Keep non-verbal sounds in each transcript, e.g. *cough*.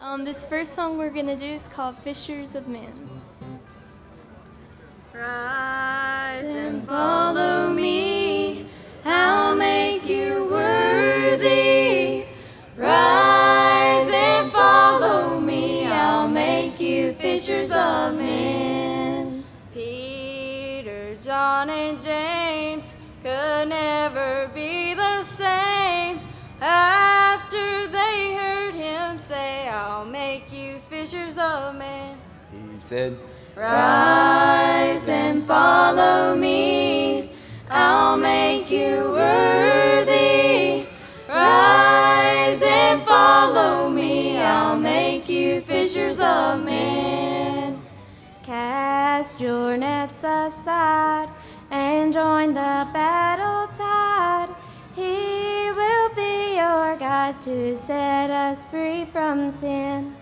Um, this first song we're gonna do is called Fishers of Men. Rise and follow me. I'll make you worthy. Rise and follow me. I'll make you fishers of men. Peter, John, and James could never be the same after said, Rise and follow me. I'll make you worthy. Rise and follow me. I'll make you fishers of men. Cast your nets aside and join the battle tide. He will be your guide to set us free from sin.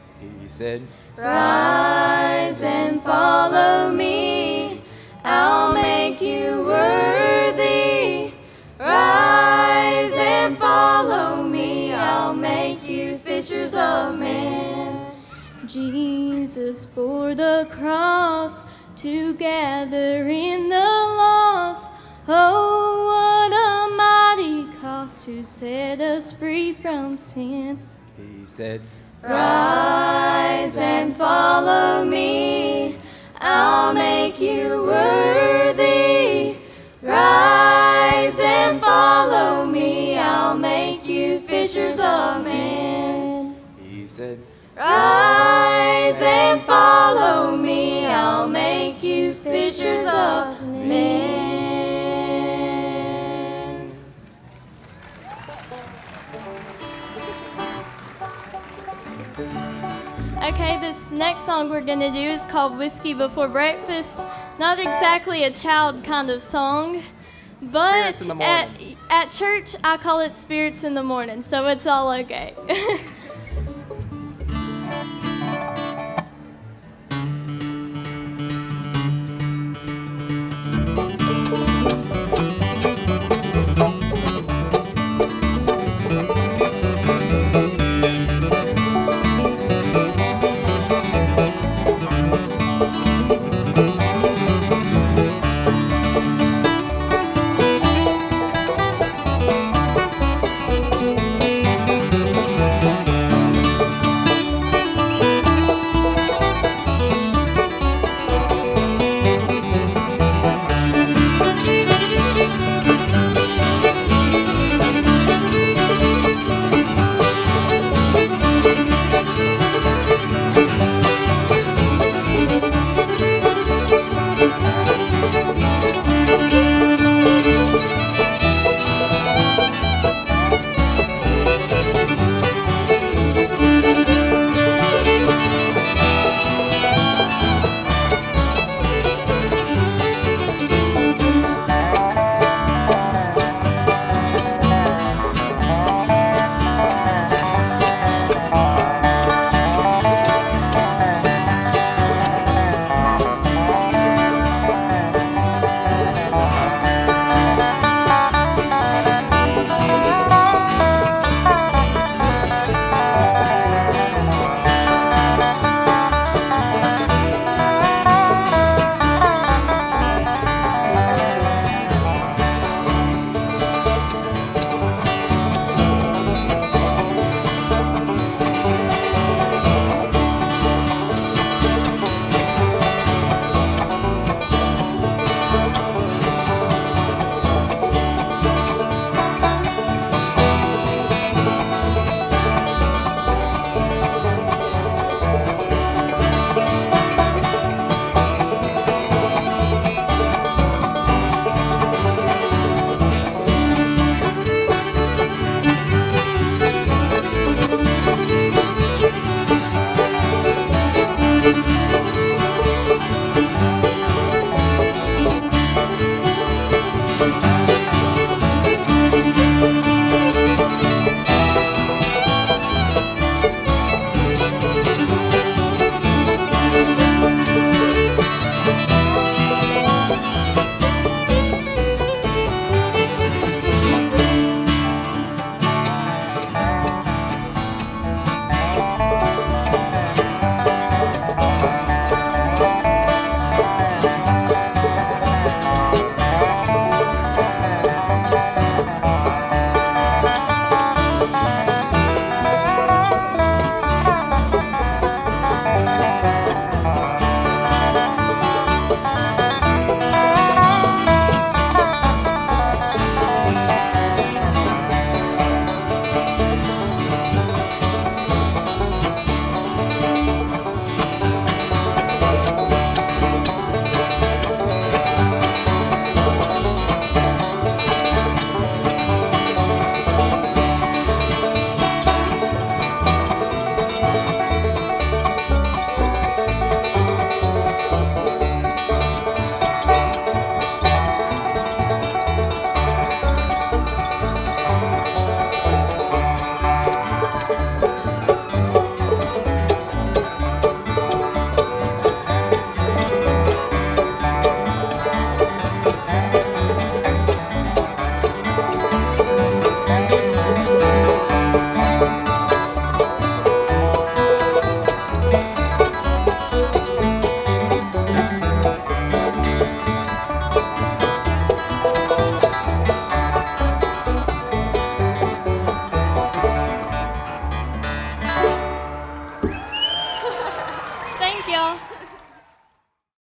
Said, Rise and follow me. I'll make you worthy. Rise and follow me. I'll make you fishers of men. Jesus bore the cross to gather in the lost. Oh, what a mighty cost to set us free from sin. he said, Rise and follow me. I'll make you worthy. Rise and follow me. I'll make you fishers of men. he said, Rise and follow me. I'll make next song we're gonna do is called Whiskey Before Breakfast. Not exactly a child kind of song, but Spirits in the at, at church I call it Spirits in the Morning, so it's all okay. *laughs*